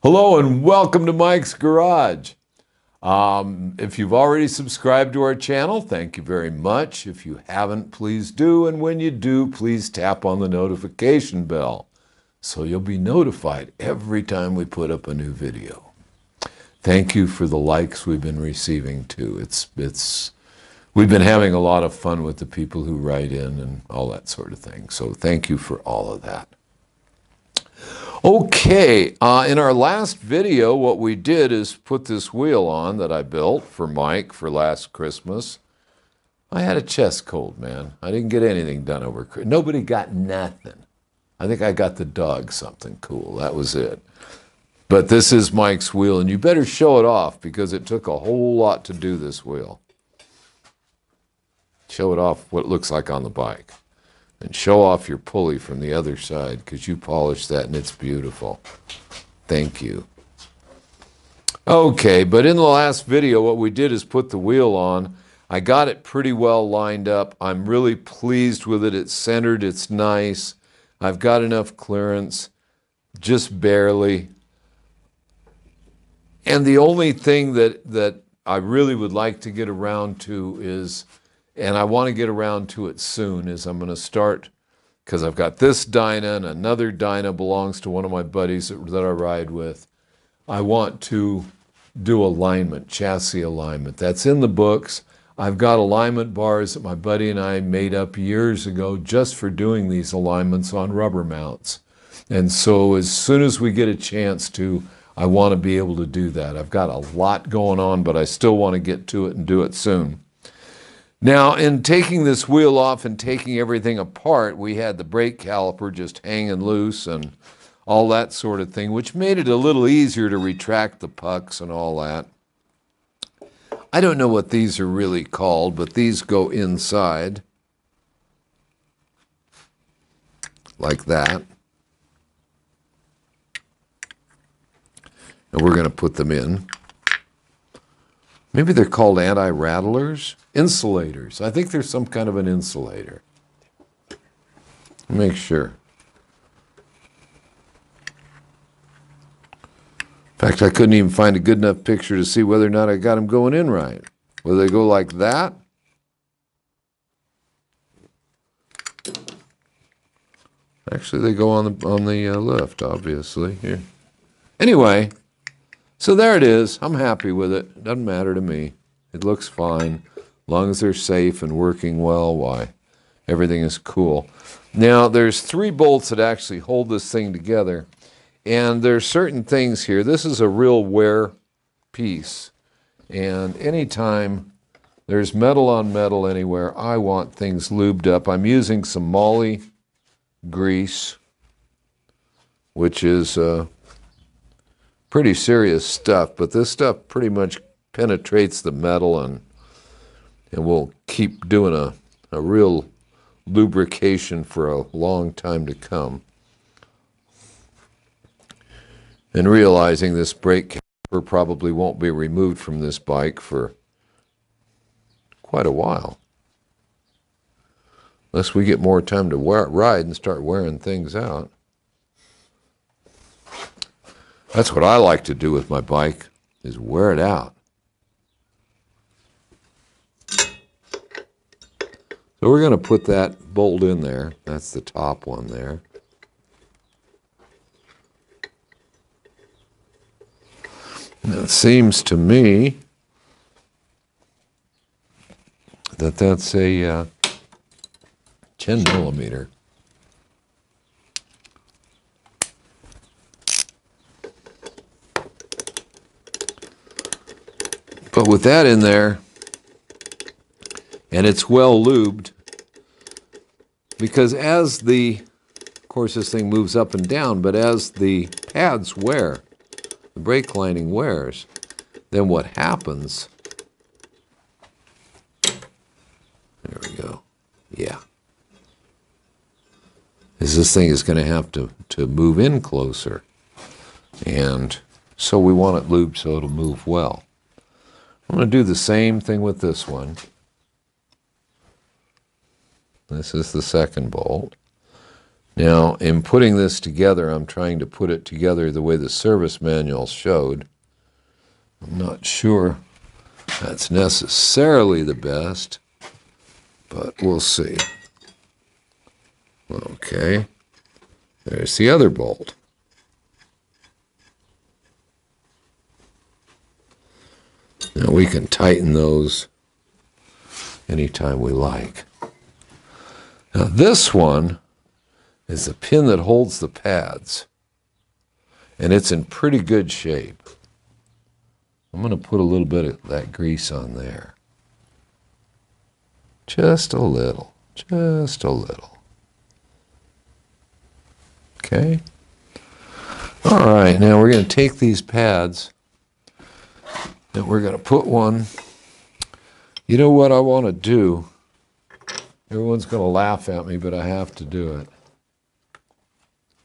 Hello and welcome to Mike's Garage. Um, if you've already subscribed to our channel, thank you very much. If you haven't, please do. And when you do, please tap on the notification bell so you'll be notified every time we put up a new video. Thank you for the likes we've been receiving too. It's it's we've been having a lot of fun with the people who write in and all that sort of thing. So thank you for all of that. Okay, uh, in our last video, what we did is put this wheel on that I built for Mike for last Christmas. I had a chest cold, man. I didn't get anything done over Christmas. Nobody got nothing. I think I got the dog something cool. That was it. But this is Mike's wheel, and you better show it off because it took a whole lot to do this wheel. Show it off what it looks like on the bike and show off your pulley from the other side because you polished that and it's beautiful. Thank you. Okay, but in the last video, what we did is put the wheel on. I got it pretty well lined up. I'm really pleased with it. It's centered, it's nice. I've got enough clearance, just barely. And the only thing that, that I really would like to get around to is and I want to get around to it soon, is I'm going to start, because I've got this Dyna and another Dyna belongs to one of my buddies that, that I ride with. I want to do alignment, chassis alignment. That's in the books. I've got alignment bars that my buddy and I made up years ago just for doing these alignments on rubber mounts. And so as soon as we get a chance to, I want to be able to do that. I've got a lot going on, but I still want to get to it and do it soon. Now, in taking this wheel off and taking everything apart, we had the brake caliper just hanging loose and all that sort of thing, which made it a little easier to retract the pucks and all that. I don't know what these are really called, but these go inside like that. And we're going to put them in. Maybe they're called anti-rattlers? Insulators. I think there's some kind of an insulator. Make sure. In fact, I couldn't even find a good enough picture to see whether or not I got them going in right. Whether they go like that. Actually, they go on the on the uh, left, obviously. Here. Anyway, so there it is. I'm happy with it. Doesn't matter to me. It looks fine. As long as they're safe and working well, why? Everything is cool. Now, there's three bolts that actually hold this thing together. And there's certain things here. This is a real wear piece. And anytime there's metal on metal anywhere, I want things lubed up. I'm using some moly grease, which is uh, pretty serious stuff, but this stuff pretty much penetrates the metal and and will keep doing a, a real lubrication for a long time to come. And realizing this brake caliper probably won't be removed from this bike for quite a while. Unless we get more time to wear, ride and start wearing things out. That's what I like to do with my bike, is wear it out. So we're going to put that bolt in there. That's the top one there. And it seems to me that that's a uh, 10 millimeter. But with that in there, and it's well lubed, because as the, of course, this thing moves up and down, but as the pads wear, the brake lining wears, then what happens, there we go, yeah, is this thing is going to have to, to move in closer. And so we want it lubed so it'll move well. I'm going to do the same thing with this one. This is the second bolt. Now, in putting this together, I'm trying to put it together the way the service manual showed. I'm not sure that's necessarily the best, but we'll see. Okay, there's the other bolt. Now we can tighten those anytime we like. Now this one is the pin that holds the pads, and it's in pretty good shape. I'm going to put a little bit of that grease on there. Just a little, just a little. Okay. All right, now we're going to take these pads and we're going to put one. You know what I want to do? Everyone's going to laugh at me, but I have to do it.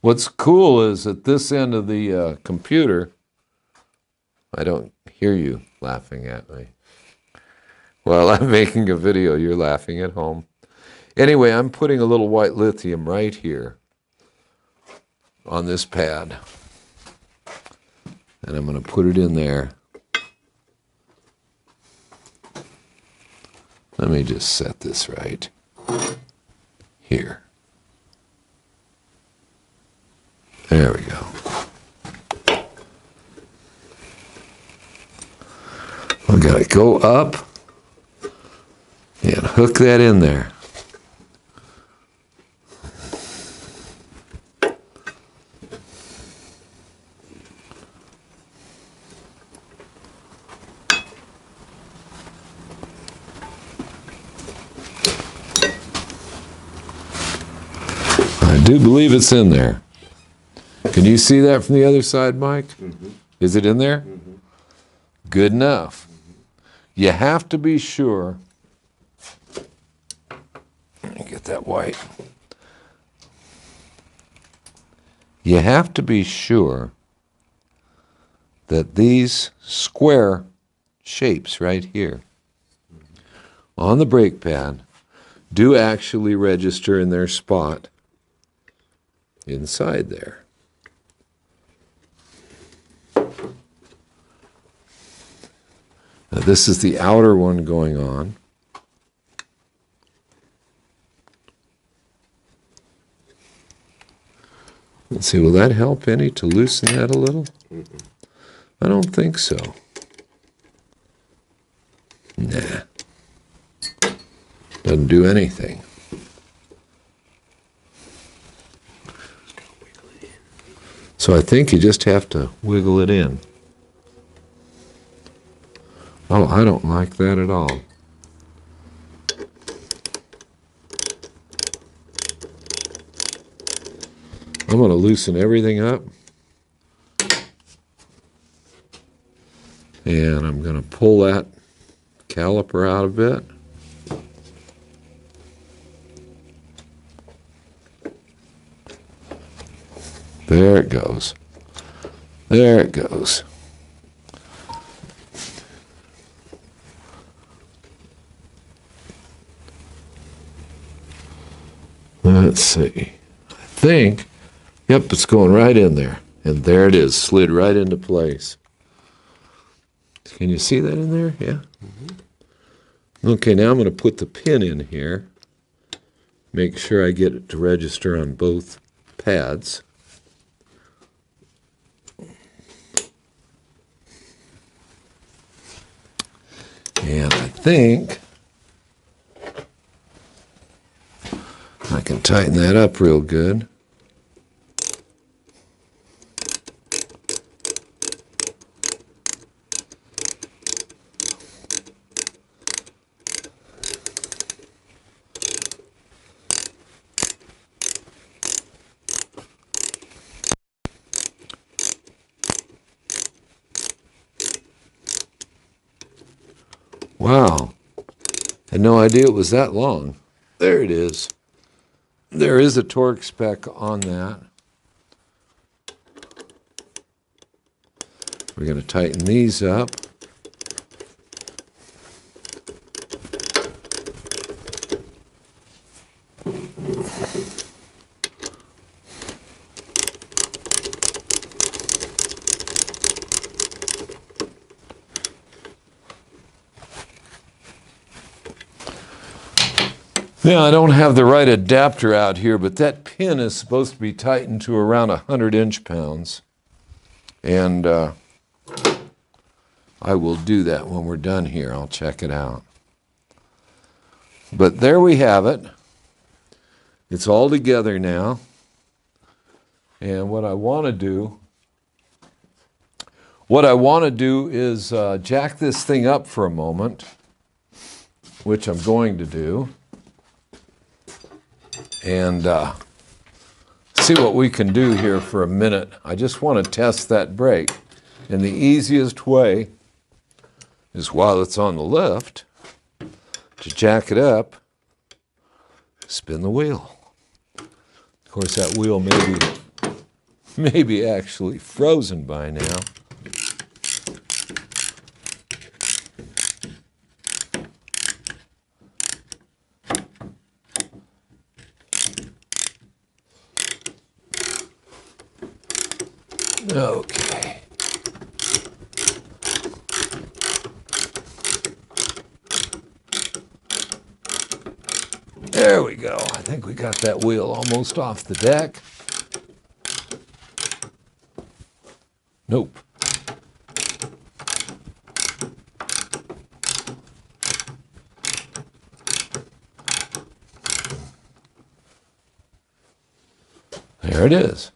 What's cool is at this end of the uh, computer, I don't hear you laughing at me. While I'm making a video, you're laughing at home. Anyway, I'm putting a little white lithium right here on this pad. And I'm going to put it in there. Let me just set this right here. There we go. We gotta go up and hook that in there. I do believe it's in there. Can you see that from the other side, Mike? Mm-hmm. Is it in there? Mm-hmm. Good enough. You have to be sure. Let me get that white. You have to be sure that these square shapes right here mm-hmm. on the brake pad do actually register in their spot inside there. Now, this is the outer one going on. Let's see, will that help any to loosen that a little? I don't think so. Nah. Doesn't do anything. So I think you just have to wiggle it in. Oh, I don't like that at all. I'm going to loosen everything up. And I'm going to pull that caliper out a bit. There it goes. There it goes. Let's see. I think, yep, it's going right in there. And there it is, slid right into place. Can you see that in there? Yeah. Mm-hmm. Okay, now I'm going to put the pin in here. Make sure I get it to register on both pads. And I think I can tighten that up real good. Wow. Had no idea it was that long. There it is. There is a torque spec on that. We're going to tighten these up. Now, I don't have the right adapter out here, but that pin is supposed to be tightened to around 100 inch pounds. And uh, I will do that when we're done here. I'll check it out. But there we have it. It's all together now. And what I want to do, what I want to do is uh, jack this thing up for a moment, which I'm going to do, and uh, see what we can do here for a minute. I just want to test that brake. And the easiest way is while it's on the lift, to jack it up, spin the wheel. Of course, that wheel may be, may be actually frozen by now. Okay. There we go. I think we got that wheel almost off the deck. Nope. There it is.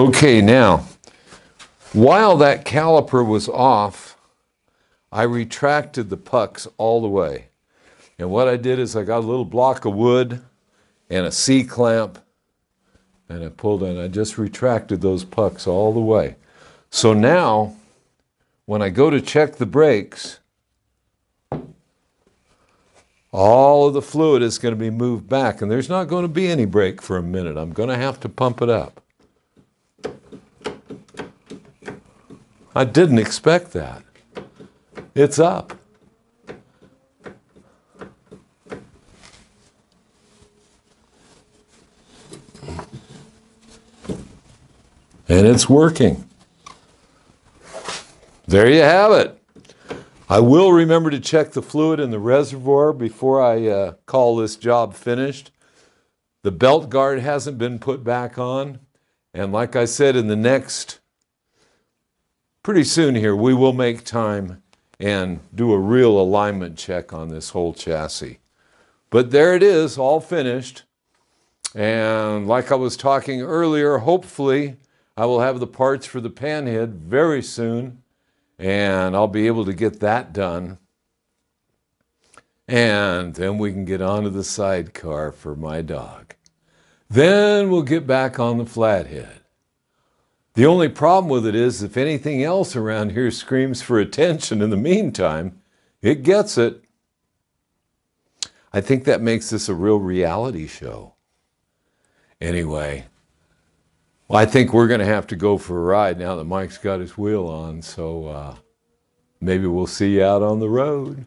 Okay, now, while that caliper was off, I retracted the pucks all the way. And what I did is I got a little block of wood and a C clamp, and I pulled and I just retracted those pucks all the way. So now, when I go to check the brakes, all of the fluid is going to be moved back, and there's not going to be any brake for a minute. I'm going to have to pump it up. I didn't expect that. It's up. And it's working. There you have it. I will remember to check the fluid in the reservoir before I uh, call this job finished. The belt guard hasn't been put back on. And like I said, in the next pretty soon here, we will make time and do a real alignment check on this whole chassis. But there it is, all finished. And like I was talking earlier, hopefully I will have the parts for the panhead very soon, and I'll be able to get that done. And then we can get onto the sidecar for my dog. Then we'll get back on the flathead. The only problem with it is if anything else around here screams for attention in the meantime, it gets it. I think that makes this a real reality show. Anyway, well, I think we're going to have to go for a ride now that Mike's got his wheel on, so uh, maybe we'll see you out on the road.